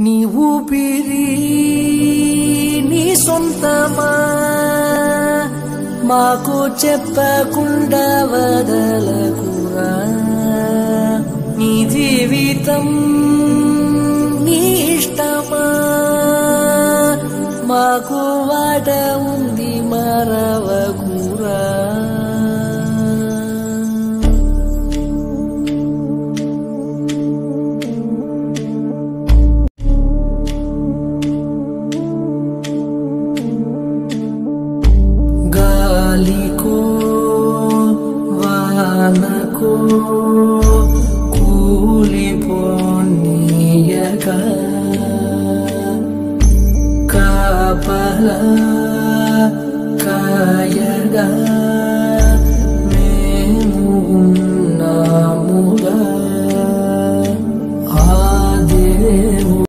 నీ ఊపిరి నీ సొంతమా? మాకు చెప్పకుండా వదలకురా. నీ జీవితం నీ ఇష్టమా? మాకు వాట ఉంది మరా. Waliko wanako kuliponiyaka kapala kayaga.